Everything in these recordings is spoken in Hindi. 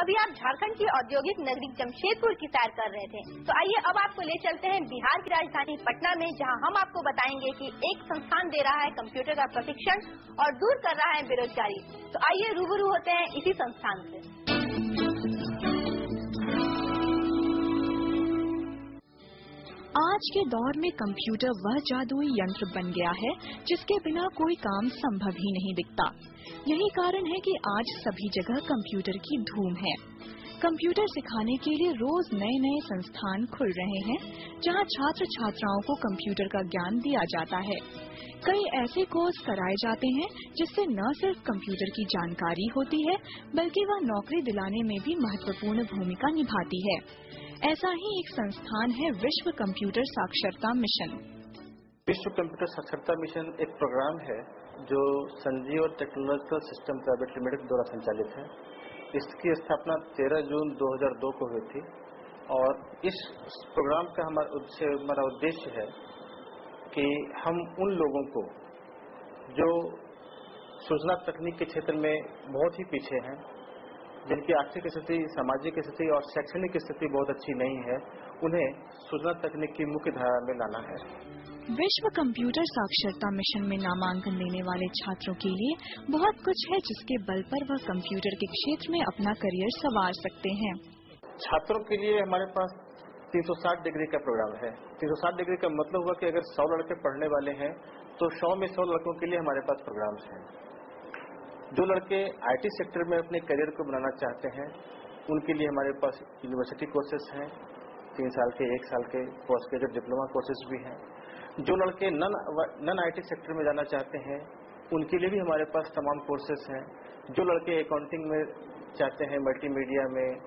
अभी आप झारखंड की औद्योगिक नगरी जमशेदपुर की सैर कर रहे थे। तो आइए अब आपको ले चलते हैं बिहार की राजधानी पटना में, जहाँ हम आपको बताएँगे कि एक संस्थान दे रहा है कंप्यूटर का प्रशिक्षण और दूर कर रहा है बेरोजगारी। तो आइए रूबरू होते हैं इसी संस्थान से। आज के दौर में कंप्यूटर वह जादुई यंत्र बन गया है, जिसके बिना कोई काम संभव ही नहीं दिखता। यही कारण है कि आज सभी जगह कंप्यूटर की धूम है। कंप्यूटर सिखाने के लिए रोज नए नए संस्थान खुल रहे हैं, जहाँ छात्र छात्राओं को कंप्यूटर का ज्ञान दिया जाता है। कई ऐसे कोर्स कराए जाते हैं, जिससे न सिर्फ़ कंप्यूटर की जानकारी होती है, बल्कि वह नौकरी दिलाने में भी महत्वपूर्ण भूमिका निभाती है। ऐसा ही एक संस्थान है विश्व कंप्यूटर साक्षरता मिशन। विश्व कंप्यूटर साक्षरता मिशन एक प्रोग्राम है जो Sanjeev technological system private limited द्वारा संचालित है। इसकी स्थापना 13 जून 2002 को हुई थी और इस प्रोग्राम का हमारा हमारा उद्देश्य है कि हम उन लोगों को जो सूचना तकनीक के क्षेत्र में बहुत ही पीछे हैं जिनकी आर्थिक स्थिति सामाजिक स्थिति और शैक्षणिक स्थिति बहुत अच्छी नहीं है उन्हें सूचना तकनीक की मुख्य धारा में लाना है। विश्व कंप्यूटर साक्षरता मिशन में नामांकन लेने वाले छात्रों के लिए बहुत कुछ है जिसके बल पर वह कंप्यूटर के क्षेत्र में अपना करियर संवार सकते हैं। छात्रों के लिए हमारे पास 360 डिग्री का प्रोग्राम है। 360 डिग्री का मतलब हुआ कि अगर 100 लड़के पढ़ने वाले हैं तो 100 में 100 लड़कों के लिए हमारे पास प्रोग्राम्स हैं। जो लड़के आईटी सेक्टर में अपने करियर को बनाना चाहते हैं, उनके लिए हमारे पास यूनिवर्सिटी कोर्सेज हैं, तीन साल के, एक साल के पोस्ट ग्रेजुएट डिप्लोमा कोर्सेज भी हैं। जो लड़के नन नन आई सेक्टर में जाना चाहते हैं, उनके लिए भी हमारे पास तमाम कोर्सेज हैं। जो लड़के अकाउंटिंग में चाहते हैं मल्टीमीडिया में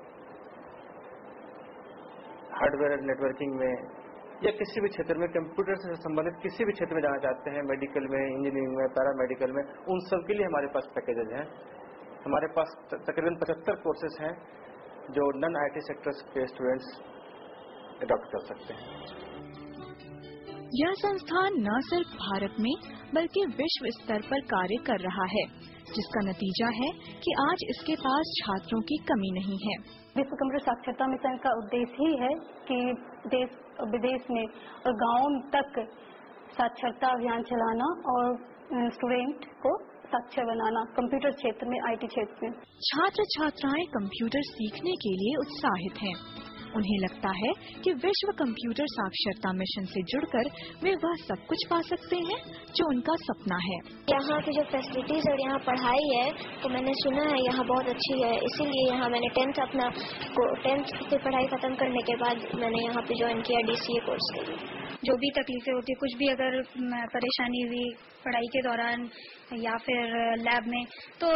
हार्डवेयर नेटवर्किंग में या किसी भी क्षेत्र में कंप्यूटर से संबंधित किसी भी क्षेत्र में जाना चाहते हैं मेडिकल में इंजीनियरिंग में पैरा मेडिकल में, उन सब के लिए हमारे पास पैकेजेज हैं। हमारे पास तकरीबन पचहत्तर कोर्सेज हैं, जो नन आईटी सेक्टर्स के स्टूडेंट्स अडॉप्ट कर सकते हैं। यह संस्थान न सिर्फ़ भारत में, बल्कि विश्व स्तर पर कार्य कर रहा है। जिसका नतीजा है कि आज इसके पास छात्रों की कमी नहीं है। विश्व कंप्यूटर साक्षरता मिशन का उद्देश्य ही है कि देश विदेश में और गाँव तक साक्षरता अभियान चलाना और स्टूडेंट को साक्षर बनाना कंप्यूटर क्षेत्र में आईटी क्षेत्र में। छात्र छात्राएँ कंप्यूटर सीखने के लिए उत्साहित हैं। उन्हें लगता है कि विश्व कंप्यूटर साक्षरता मिशन से जुड़कर वे वह सब कुछ पा सकते हैं जो उनका सपना है। यहाँ की जो फैसिलिटीज़ और यहाँ पढ़ाई है तो मैंने सुना है यहाँ बहुत अच्छी है। इसीलिए यहाँ मैंने टेंथ अपना टेंथ की पढ़ाई खत्म करने के बाद मैंने यहाँ पे ज्वाइन किया डीसीए कोर्स के लिए। जो भी तकलीफें होती है कुछ भी अगर परेशानी हुई पढ़ाई के दौरान या फिर लैब में तो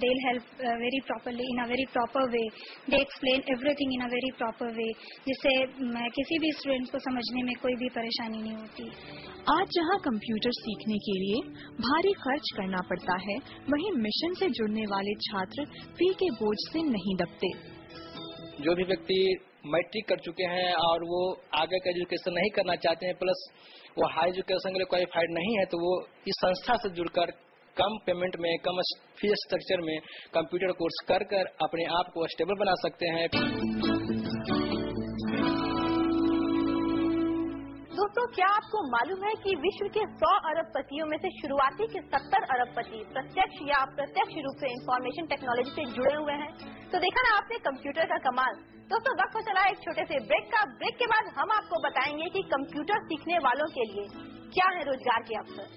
they'll help uh, very properly in a very proper way. They explain everything in a very proper way. जिससे किसी भी स्टूडेंट को समझने में कोई भी परेशानी नहीं होती। आज जहाँ कंप्यूटर सीखने के लिए भारी खर्च करना पड़ता है वहीं मिशन से जुड़ने वाले छात्र फ़ी के बोझ से नहीं दबते जो भी व्यक्ति मैट्रिक कर चुके हैं और वो आगे का एजुकेशन नहीं करना चाहते हैं प्लस वो हाई एजुकेशन के लिए क्वालिफाइड नहीं है तो वो इस संस्था से जुड़कर कम पेमेंट में, कम फ़ीस स्ट्रक्चर में कंप्यूटर कोर्स कर कर अपने आप को स्टेबल बना सकते हैं। दोस्तों, क्या आपको मालूम है कि विश्व के 100 अरबपतियों में से शुरुआती के 70 अरबपति प्रत्यक्ष या अप्रत्यक्ष रूप से इंफॉर्मेशन टेक्नोलॉजी से जुड़े हुए हैं? तो देखा ना आपने कंप्यूटर का कमाल। दोस्तों, वक्त हो चला एक छोटे से ब्रेक का। ब्रेक के बाद हम आपको बताएँगे कि कंप्यूटर सीखने वालों के लिए क्या है रोज़गार के अवसर?